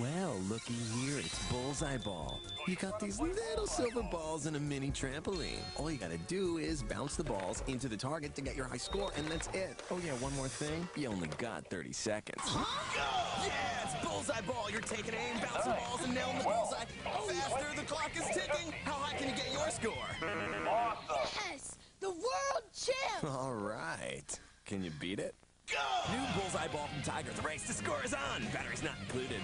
Well, looky here, it's Bullseye Ball. You got these little silver balls in a mini trampoline. All you gotta do is bounce the balls into the target to get your high score, and that's it. Oh yeah, one more thing. You only got 30 seconds. Yeah, it's Bullseye Ball. You're taking aim, bouncing balls, and nailing the bullseye. Oh, oh, Faster, the clock is ticking. How high can you get your score? Yes! The world champ! All right. Can you beat it? Go! New Bullseye Ball from Tiger. The race to score is on. Batteries not included.